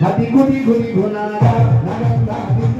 hatiku diguni guna naga naga naga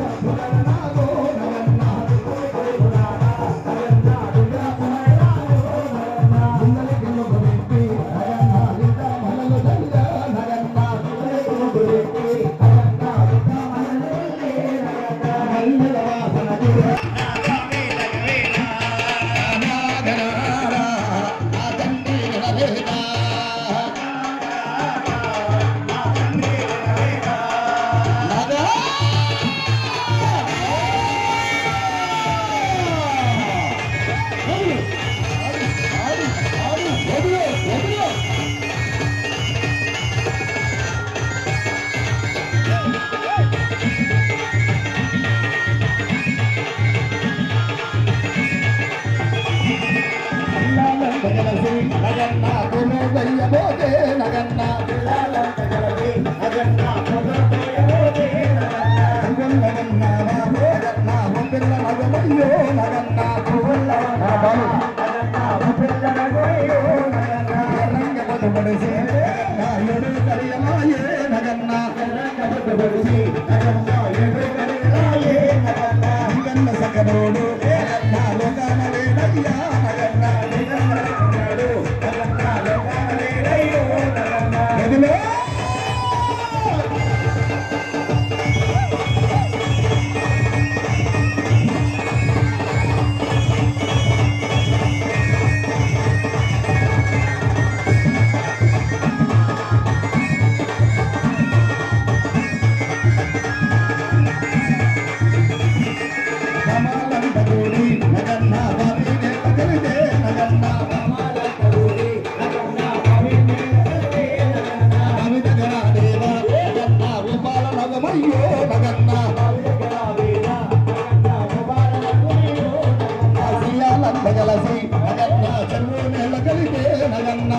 నగన్న.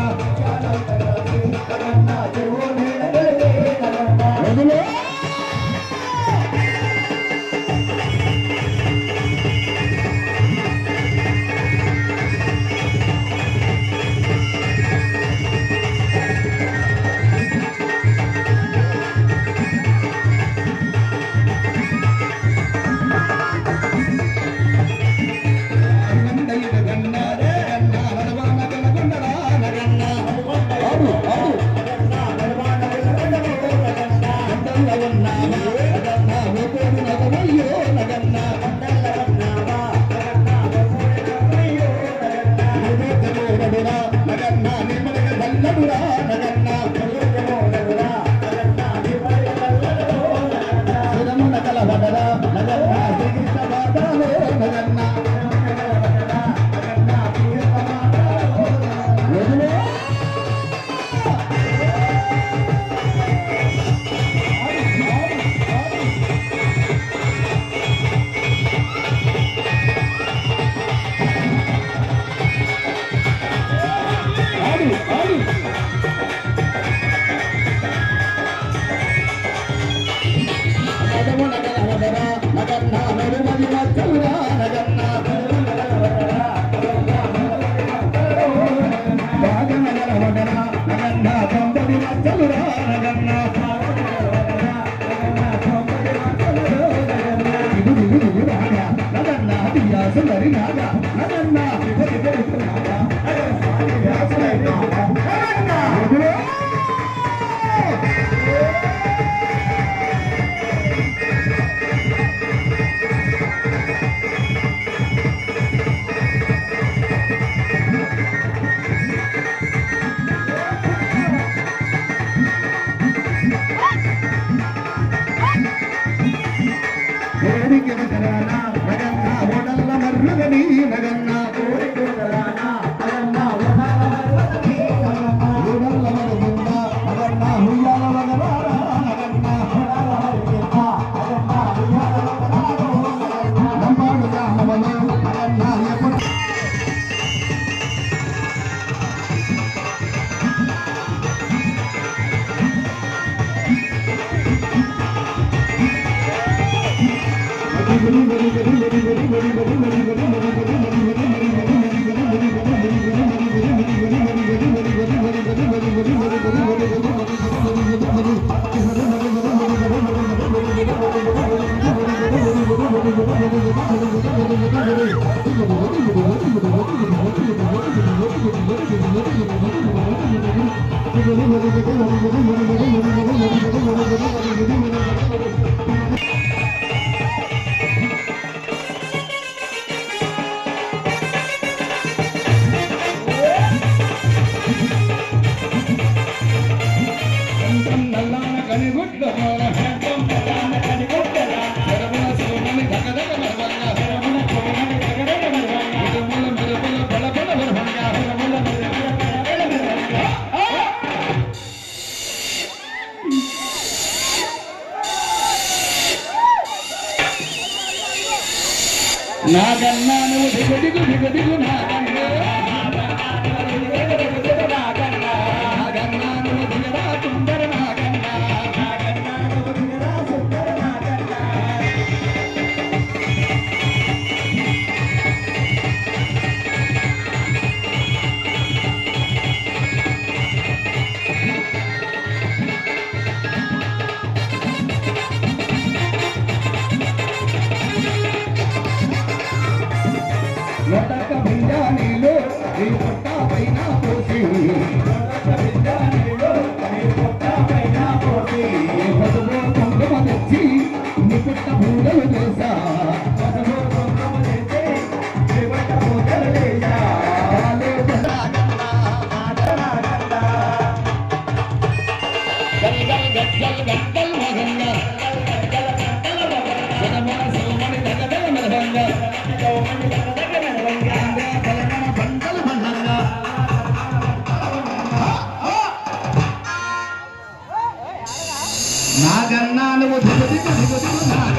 Maria, Maria, Hey, give it to నాకన్నా నువ్వు దిగు దిగు దిగు దిగు నా గల్ గల్ గల్ గల్ గల్ మగన్న Yeah.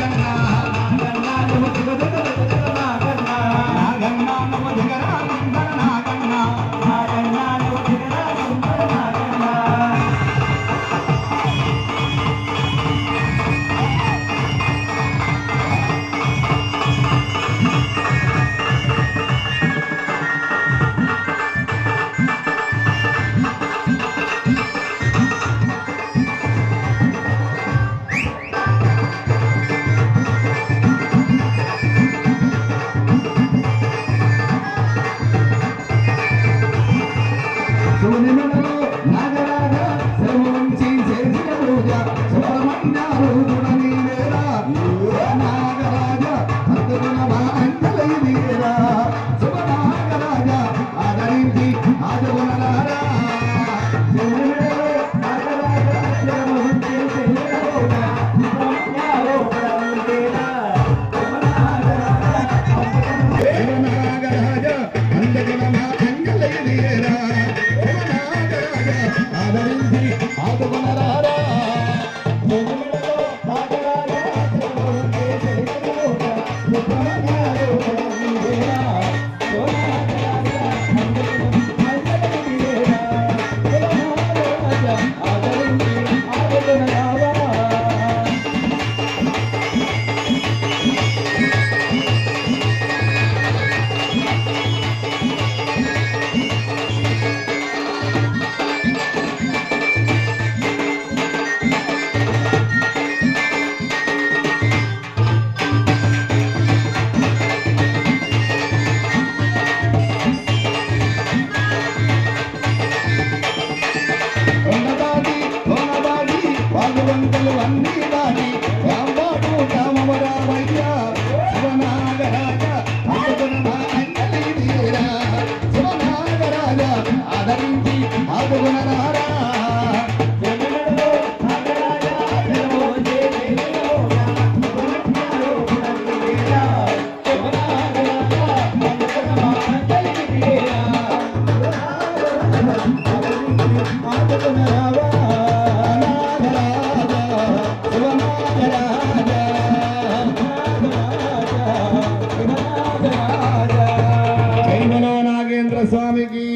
స్వామికి.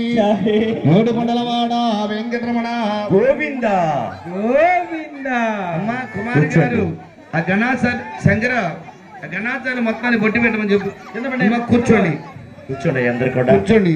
మూడుకొండలవాడ వెంకటరమణ. గోవింద. గోవింద. అమ్మా కుమారి గారు ఆ గణాసారి శంకర ఆ మొత్తాన్ని బొట్టి పెట్టమని చెప్పు. కూర్చోండి. కూర్చోండి అందరు కూడా. కూర్చోండి.